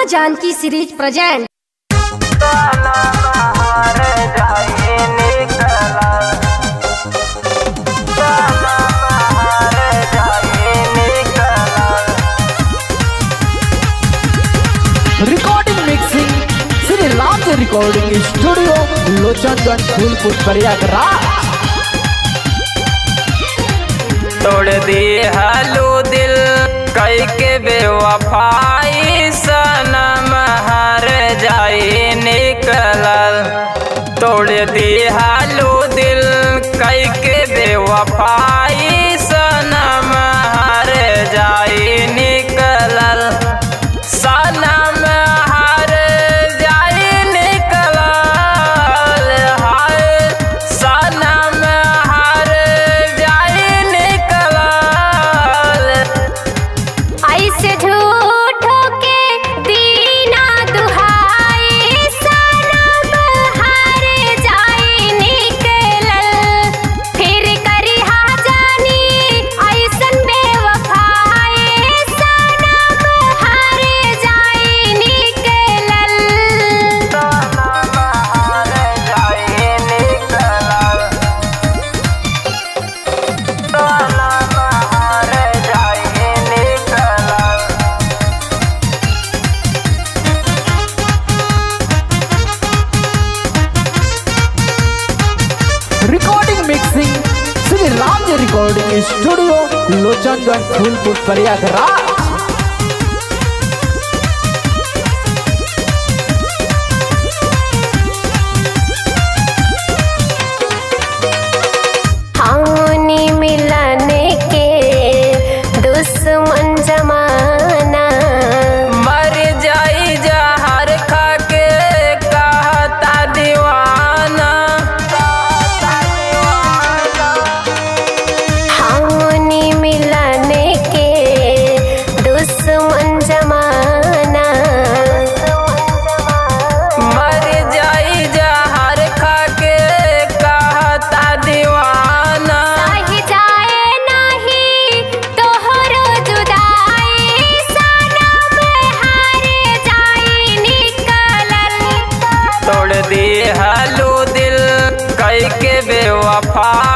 माँ Janaki series present. Recording mixing Shri Ram recording studio Lochanganj Phulpur Prayagraj तोड़ दी hello दिल कई बेवफाई सनम हर जाए निकलल। तोड़ दी हालू दिल कई के बेवफाई। स्टूडियो लोचनगंज फूलपुर प्रयागराज। मिलने के दुश्मन जमाना जमाना। मर जाई जहर खा के कहता दीवाना। सही जाए नहीं तोहरो जुदाई सनम हार जाई निकलल। तोड़ दी हलू दिल कई के बेवफाई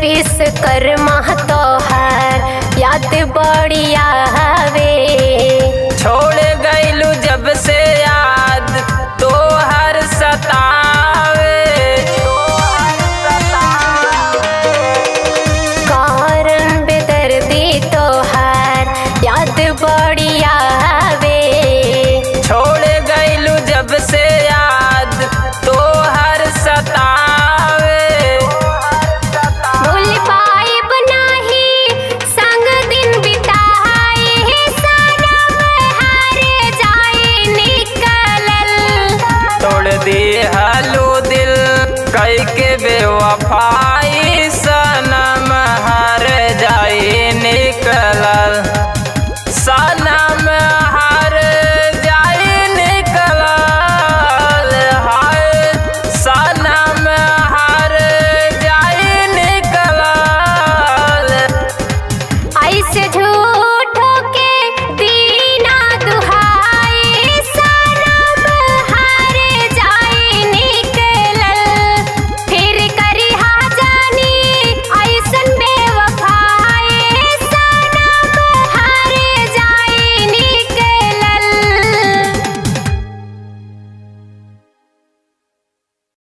विश्वकर्मा है। याद हवे apart